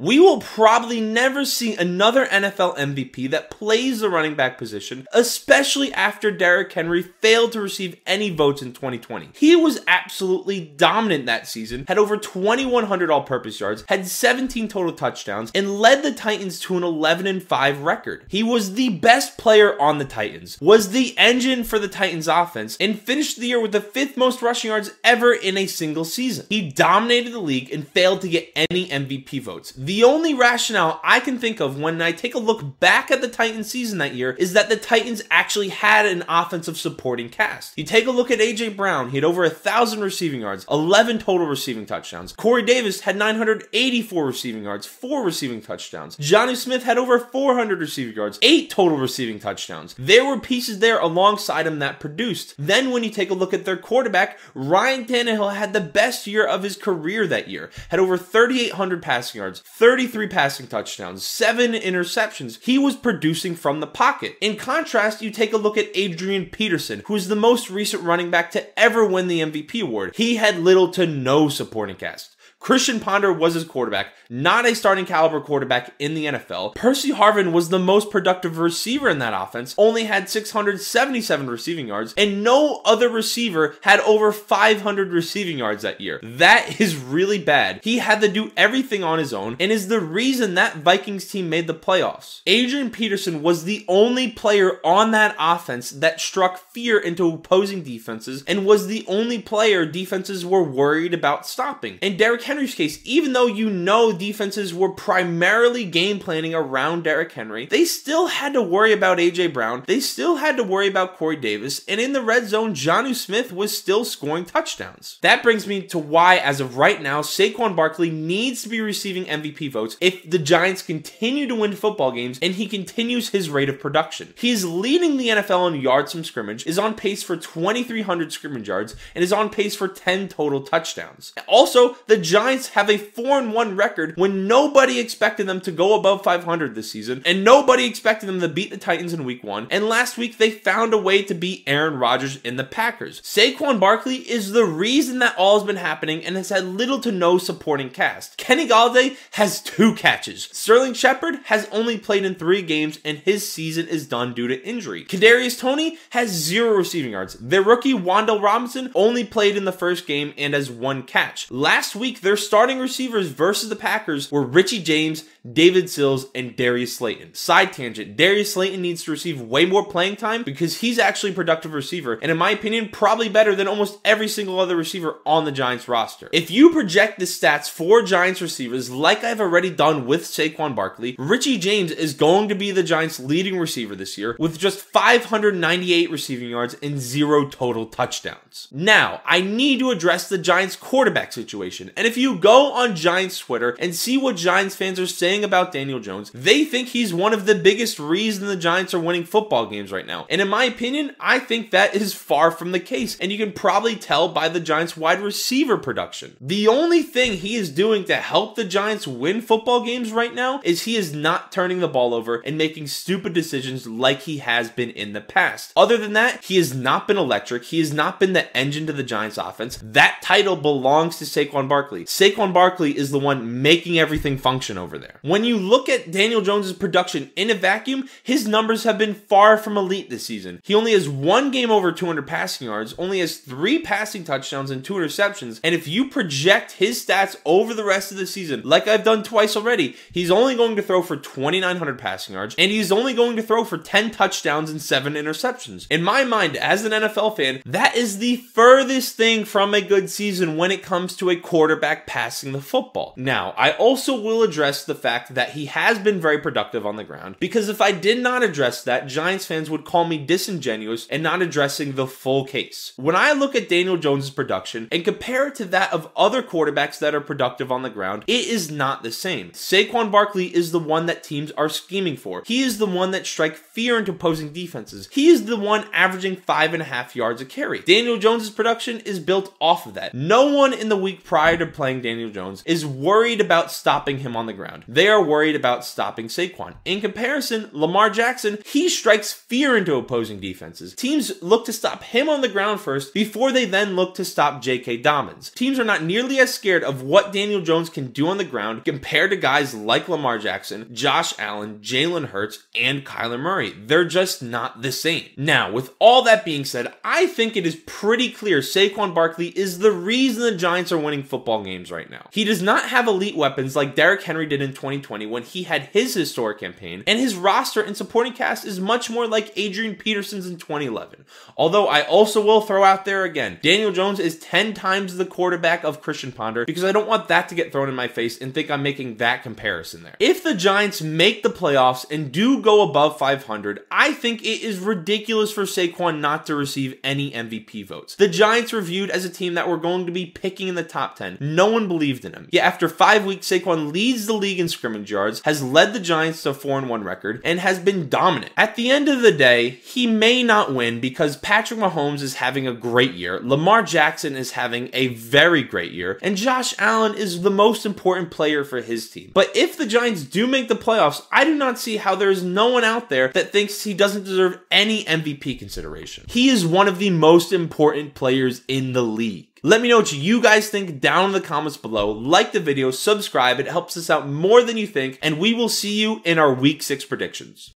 We will probably never see another NFL MVP that plays the running back position, especially after Derrick Henry failed to receive any votes in 2020. He was absolutely dominant that season, had over 2,100 all purpose yards, had 17 total touchdowns, and led the Titans to an 11 5 record. He was the best player on the Titans, was the engine for the Titans offense, and finished the year with the fifth most rushing yards ever in a single season. He dominated the league and failed to get any MVP votes. Only rationale I can think of when I take a look back at the Titans season that year is that the Titans actually had an offensive supporting cast. You take a look at AJ Brown, he had over a thousand receiving yards, 11 total receiving touchdowns. Corey Davis had 984 receiving yards, four receiving touchdowns. Jonnu Smith had over 400 receiving yards, eight total receiving touchdowns. There were pieces there alongside him that produced. Then when you take a look at their quarterback, Ryan Tannehill had the best year of his career that year. Had over 3,800 passing yards, 33 passing touchdowns, seven interceptions. He was producing from the pocket. In contrast, you take a look at Adrian Peterson, who is the most recent running back to ever win the MVP award. He had little to no supporting cast. Christian Ponder was his quarterback, not a starting caliber quarterback in the NFL. Percy Harvin was the most productive receiver in that offense, only had 677 receiving yards, and no other receiver had over 500 receiving yards that year. That is really bad. He had to do everything on his own and is the reason that Vikings team made the playoffs. Adrian Peterson was the only player on that offense that struck fear into opposing defenses and was the only player defenses were worried about stopping. And Derrick Henry's case, even though you know defenses were primarily game planning around Derrick Henry, they still had to worry about AJ Brown. They still had to worry about Corey Davis. And in the red zone, Jonnu Smith was still scoring touchdowns. That brings me to why, as of right now, Saquon Barkley needs to be receiving MVP votes if the Giants continue to win football games and he continues his rate of production. He's leading the NFL in yards from scrimmage, is on pace for 2,300 scrimmage yards, and is on pace for 10 total touchdowns. Also, the Giants Giants have a 4 and 1 record when nobody expected them to go above 500 this season and nobody expected them to beat the Titans in week 1. And last week they found a way to beat Aaron Rodgers in the Packers. Saquon Barkley is the reason that all has been happening and has had little to no supporting cast. Kenny Golladay has two catches. Sterling Shepard has only played in 3 games and his season is done due to injury. Kadarius Toney has 0 receiving yards. Their rookie Wan'Dale Robinson only played in the first game and has one catch. Last week their starting receivers versus the Packers were Richie James, David Sills, and Darius Slayton. Side tangent, Darius Slayton needs to receive way more playing time because he's actually a productive receiver, and in my opinion, probably better than almost every single other receiver on the Giants roster. If you project the stats for Giants receivers like I've already done with Saquon Barkley, Richie James is going to be the Giants' leading receiver this year with just 598 receiving yards and zero total touchdowns. Now, I need to address the Giants quarterback situation, and if you go on Giants Twitter and see what Giants fans are saying about Daniel Jones, they think he's one of the biggest reasons the Giants are winning football games right now. And in my opinion, I think that is far from the case. And you can probably tell by the Giants wide receiver production. The only thing he is doing to help the Giants win football games right now is he is not turning the ball over and making stupid decisions like he has been in the past. Other than that, he has not been electric. He has not been the engine to the Giants offense. That title belongs to Saquon Barkley. Saquon Barkley is the one making everything function over there. When you look at Daniel Jones' production in a vacuum, his numbers have been far from elite this season. He only has one game over 200 passing yards, only has three passing touchdowns and two interceptions. And if you project his stats over the rest of the season, like I've done twice already, he's only going to throw for 2,900 passing yards and he's only going to throw for 10 touchdowns and seven interceptions. In my mind, as an NFL fan, that is the furthest thing from a good season when it comes to a quarterback passing the football. Now, I also will address the fact that he has been very productive on the ground because if I did not address that, Giants fans would call me disingenuous and not addressing the full case. When I look at Daniel Jones' production and compare it to that of other quarterbacks that are productive on the ground, it is not the same. Saquon Barkley is the one that teams are scheming for. He is the one that strike fear into opposing defenses. He is the one averaging five and a half yards a carry. Daniel Jones' production is built off of that. No one in the week prior to playing Daniel Jones is worried about stopping him on the ground. They are worried about stopping Saquon. In comparison, Lamar Jackson, he strikes fear into opposing defenses. Teams look to stop him on the ground first before they then look to stop J.K. Dobbins. Teams are not nearly as scared of what Daniel Jones can do on the ground compared to guys like Lamar Jackson, Josh Allen, Jalen Hurts, and Kyler Murray. They're just not the same. Now, with all that being said, I think it is pretty clear Saquon Barkley is the reason the Giants are winning football games right now. He does not have elite weapons like Derrick Henry did in 2020 when he had his historic campaign, and his roster and supporting cast is much more like Adrian Peterson's in 2011. Although I also will throw out there again, Daniel Jones is 10 times the quarterback of Christian Ponder because I don't want that to get thrown in my face and think I'm making that comparison there. If the Giants make the playoffs and do go above 500, I think it is ridiculous for Saquon not to receive any MVP votes. The Giants were viewed as a team that were going to be picking in the top 10. No one believed in him. Yet after five weeks, Saquon leads the league in scrimmage yards, has led the Giants to a 4 1 record, and has been dominant. At the end of the day, he may not win because Patrick Mahomes is having a great year, Lamar Jackson is having a very great year, and Josh Allen is the most important player for his team. But if the Giants do make the playoffs, I do not see how there is no one out there that thinks he doesn't deserve any MVP consideration. He is one of the most important players in the league. Let me know what you guys think down in the comments below. Like the video, subscribe, it helps us out more than you think, and we will see you in our week six predictions.